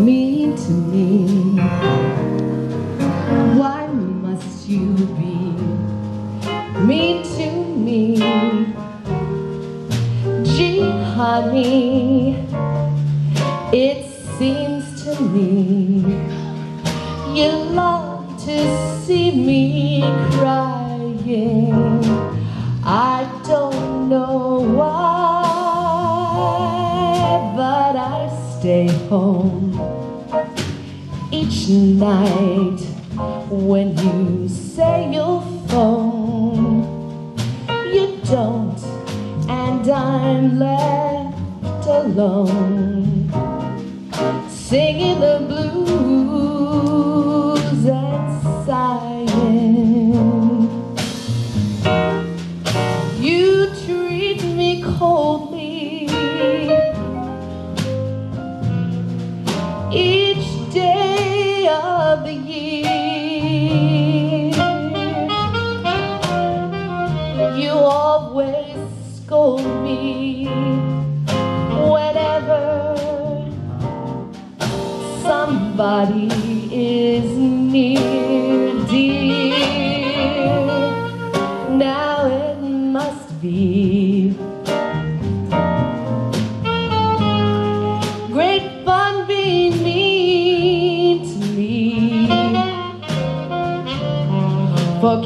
mean to me? Why must you be mean to me? Gee, honey, it seems to me you love to see me crying. I stay home each night when you say you'll phone. You don't, and I'm left alone, singing the blues You always scold me whenever somebody is near, dear. Now it must be great fun being mean to me. For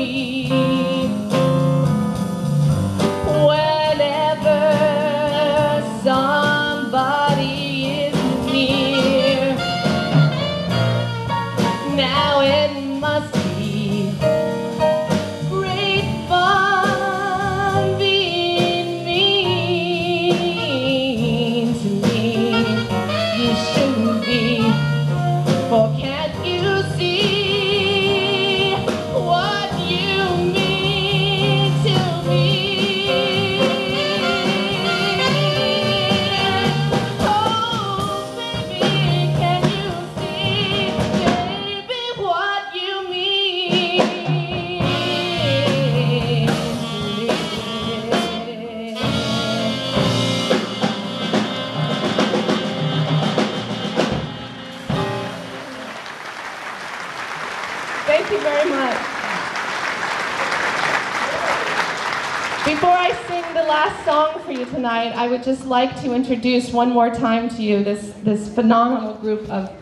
scold Thank you very much. Before I sing the last song for you tonight, I would just like to introduce one more time to you this, this phenomenal group of